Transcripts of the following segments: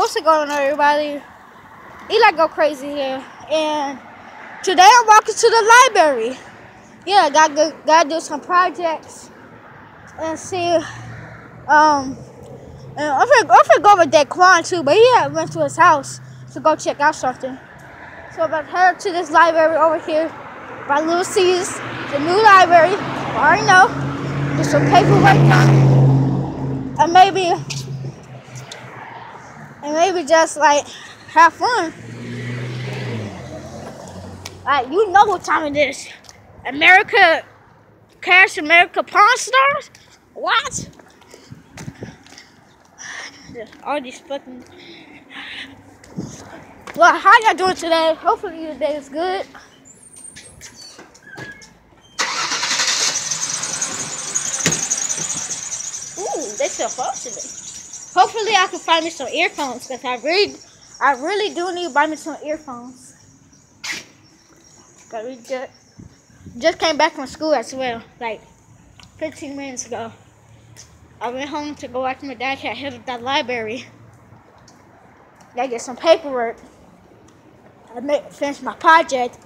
What's going on, everybody? Eli go crazy here, and today I'm walking to the library. Yeah, got to gotta do some projects and see. Um, and I'm gonna, I'm gonna go with Daquan too, but he had went to his house to go check out something. So I'm to head to this library over here by C's, the new library. I already know. Do some paperwork done, and maybe and maybe just like have fun. Like you know what time it is. America Cash America Pawn Stars? What? All these fucking Well, how y'all doing today? Hopefully your day is good. Ooh, they still close today. Hopefully I can find me some earphones because I really, I really do need to buy me some earphones. Got really good. Just came back from school as well, like 15 minutes ago. I went home to go after my dad had hit up that library. Gotta get some paperwork. I made, my project.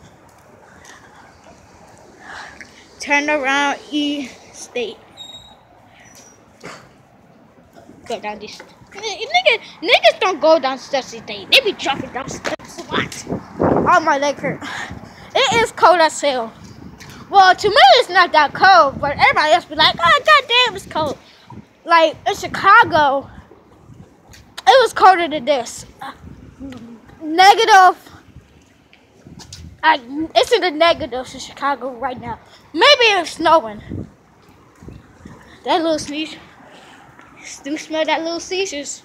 Turn around E State go down these. Niggas, niggas don't go downstairs these days. They be dropping downstairs. What? Oh, my leg hurt. It is cold as hell. Well, to me, it's not that cold, but everybody else be like, oh, goddamn, it's cold. Like, in Chicago, it was colder than this. Negative. I, it's in the negatives in Chicago right now. Maybe it's snowing. That little sneeze. Do smell that little Caesars.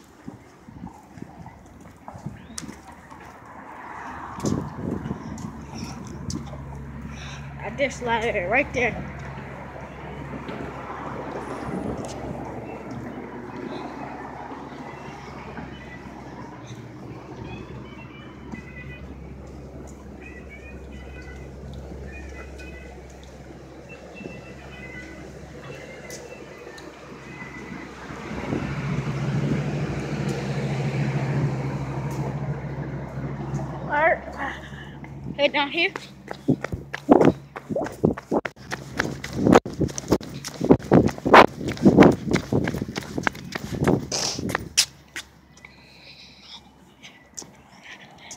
just this it right there. Head down here.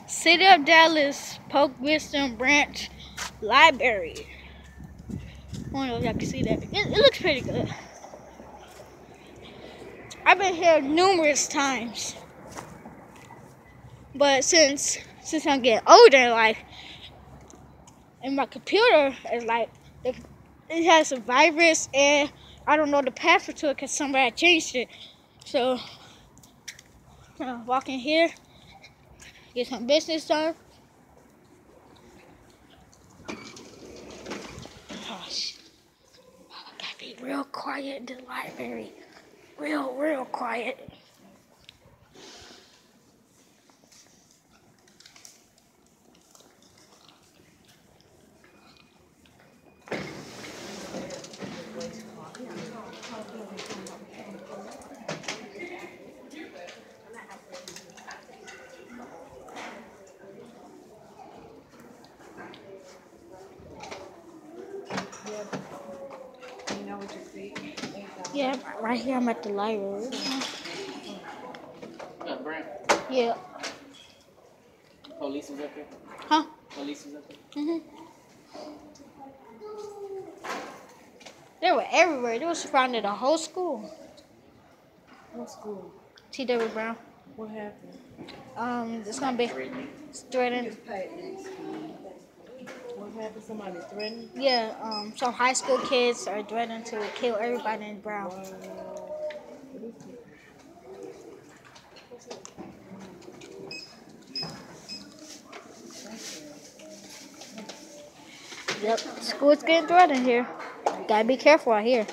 City of Dallas Polk Wisdom Branch Library. I don't know if y'all can see that. It, it looks pretty good. I've been here numerous times. But since since I'm getting older, like, and my computer is like, it, has a virus, and I don't know the password to it because somebody changed it. So, uh, walk in here, get some business done. Shit. I gotta be real quiet in the library. Real, real quiet. You know what you see? Yeah, right here I'm at the library. Brent, Yeah. police was up here. Huh? Police was up here. hmm They were everywhere. They were surrounding the whole school. What school? T.W. Browne. What happened? Um, it's gonna be threatened. What happened? Somebody threatened? Yeah, um, some high school kids are threatening to kill everybody in Browne. Yep, school's getting threatened here. Gotta be careful out here.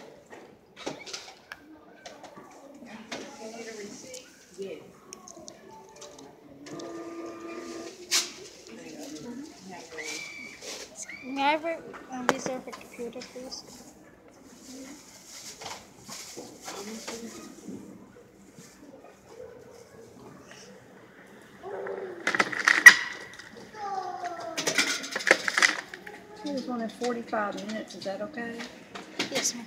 May I ever um, reserve a computer, please? one in 45 minutes. Is that okay? Yes, ma'am.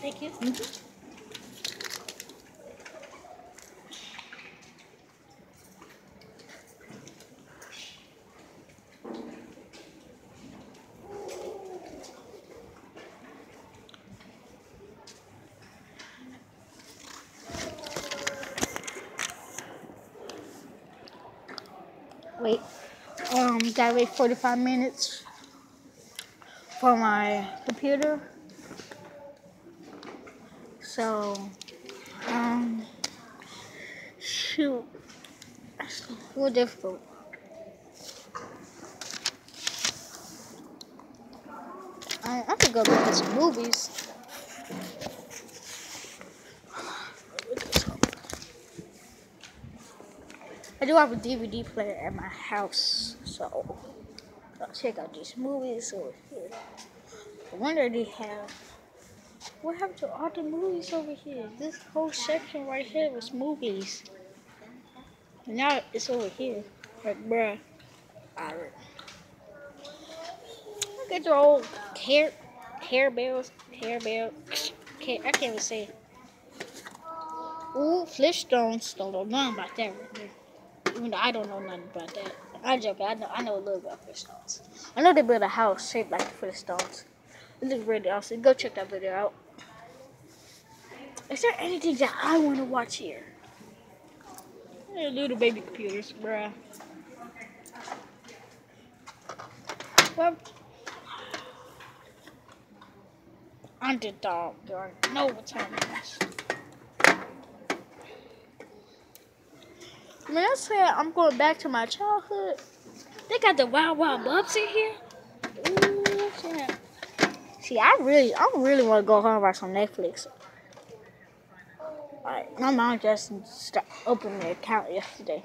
Thank you. Wait. Gotta wait 45 minutes for my computer. So, um, shoot, that's little difficult. I, I could go look at some movies. I do have a DVD player at my house, so check out these movies over here. I wonder they have. What happened to all the movies over here? This whole section right here was movies. And now it's over here. Like, bruh. Look at the old hair care bells, care bell. I can't even say it. Ooh, Flintstones. Don't know nothing about that right there. Even though I don't know nothing about that. I joke. I know. I know a little bit about Flintstones. I know they built a house shaped like the Flintstones. It looks really awesome. Go check that video out. Is there anything that I want to watch here? Hey, little baby computers, bruh. Well, underdog. Do I know what time it is? When I say I'm going back to my childhood, they got the Wild Wild Bubs in here. Ooh. See, I really, I really want to go home and watch some Netflix. Alright, my mom just st- opened the account yesterday.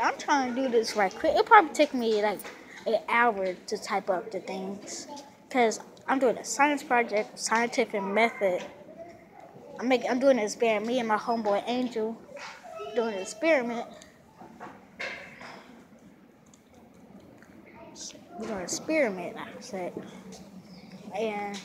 I'm trying to do this right quick. It'll probably take me like an hour to type up the things. Because I'm doing a science project, scientific method. I'm making, I'm doing an experiment. Me and my homeboy Angel doing an experiment. We're doing an experiment, I said. And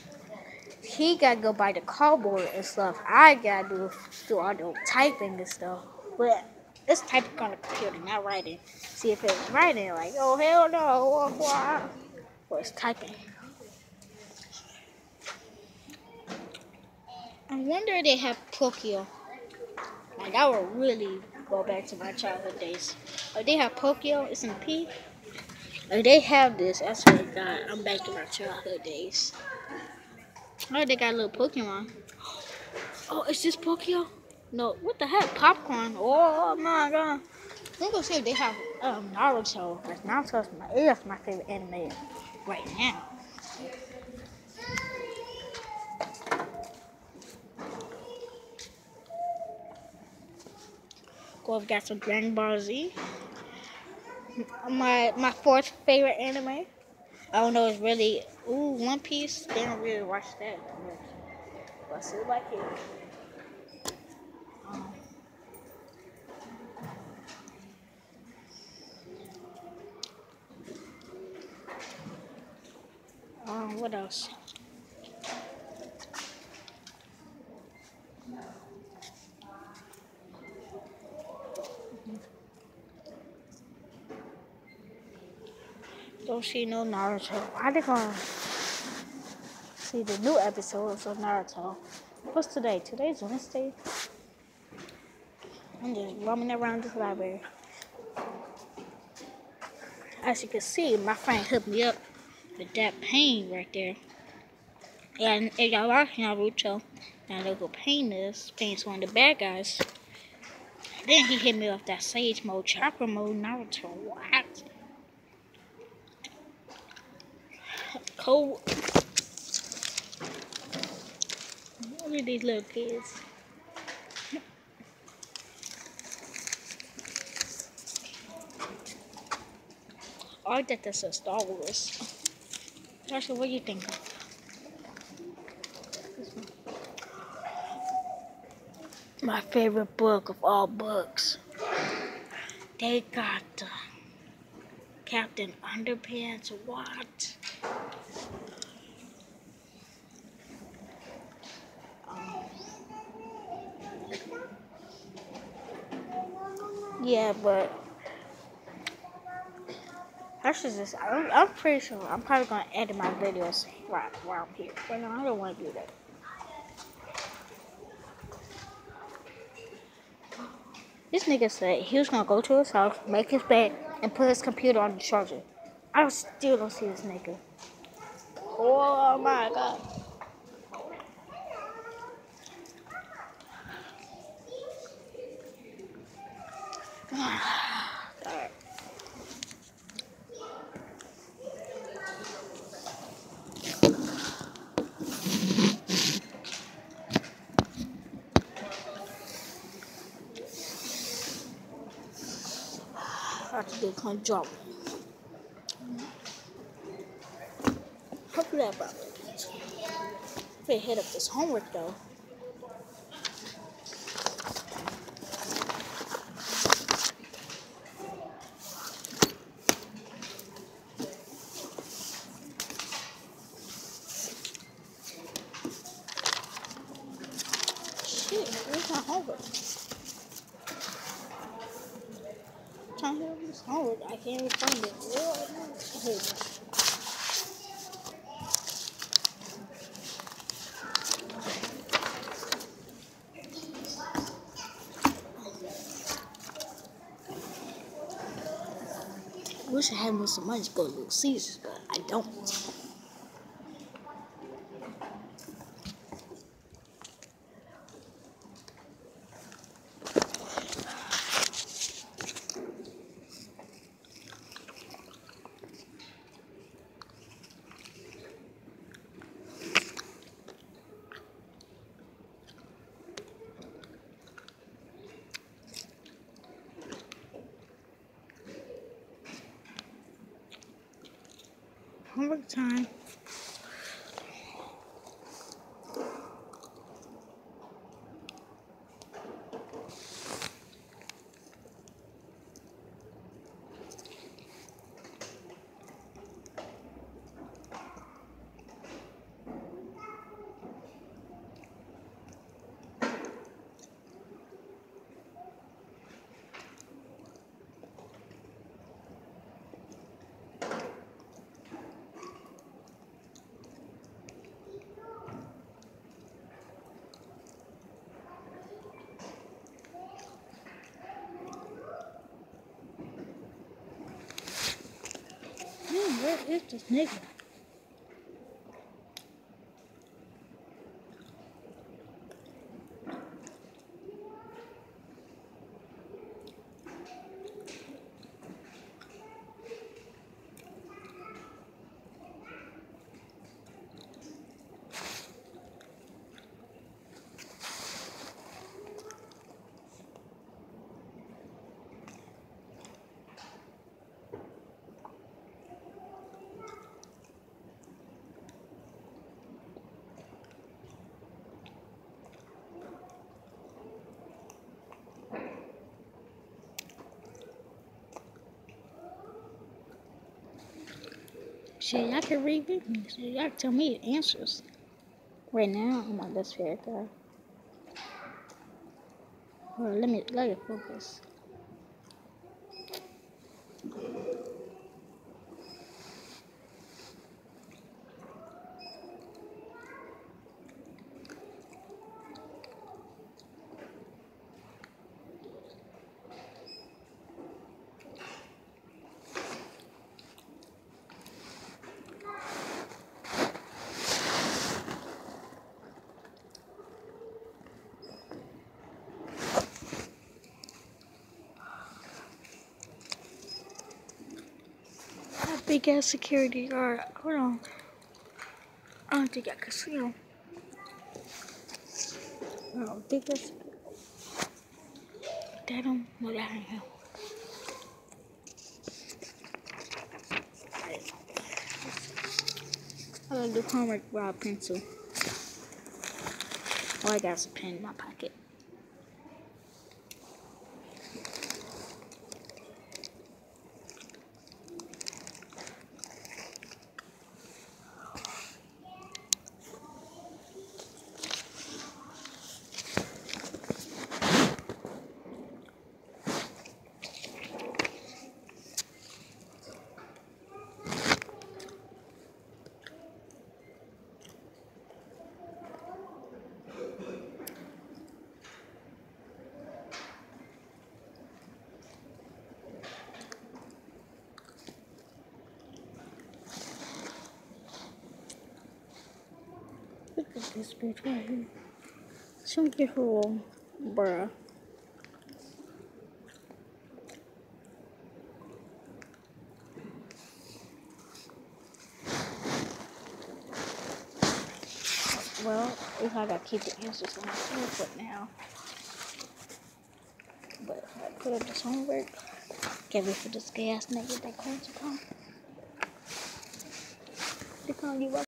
he got to go buy the cardboard and stuff. I got to do, do all the typing and stuff. But it's typing on the computer, not writing. See if it's writing, like, oh, hell no. Why? Well, it's typing. I wonder if they have Pocoyo. Like, I would really go back to my childhood days. If they have Pocoyo, it's in P. If they have this, I swear to God, I'm back to my childhood days. Oh, they got a little Pokemon. Oh, is this Pocoyo? No, what the heck? Popcorn. Oh my god. Let me go see if they have um, Naruto. Like Naruto's my is my favorite anime right now. Go have got some Dragon Ball Z. My my fourth favorite anime. I don't know. It's really ooh One Piece. They don't really watch that. But still like it. Um, Don't see no Naruto. Why they gonna see the new episodes of Naruto? What's today? Today's Wednesday. I'm just roaming around this library. As you can see, my friend hooked me up with that pain right there. And if y'all watch Naruto, now look what pain is. Pain's one of the bad guys. Then he hit me with that Sage mode, Chakra mode, Naruto. What? Cold. Look at these little kids. I think that's a Star Wars. Actually, what do you think? My favorite book of all books. They got uh, Captain Underpants. What? Yeah, but that's just. I'm, I'm pretty sure I'm probably gonna edit my videos right around here, but no, I don't want to do that. This nigga said he was gonna go to his house, make his bed, and put his computer on the charger. I still don't see this nigga. Oh my god. Alright. I have to do a kind of job. Hopefully that probably If they hit up this homework though. Shit, where's my homework? Trying to this. I can't even find it. What? Here. I wish I had more some money to go to Little Caesars, but I don't. Homework time. Man, where is this Y'all can read me. Y'all can tell me the answers. Right now, I'm best favorite guy. Well, let me let it focus. big ass security guard. Hold on. I don't think I can see him. Oh, I don't. That him? No, that ain't him. I gotta do homework with a pencil. All I got is a pen in my pocket. Look at this bitch right here. Some get her bruh. Well, if I gotta keep the answers on my notebook now. But I put up this homework. Can't wait for this gas nigga that calls to come. They calling you up.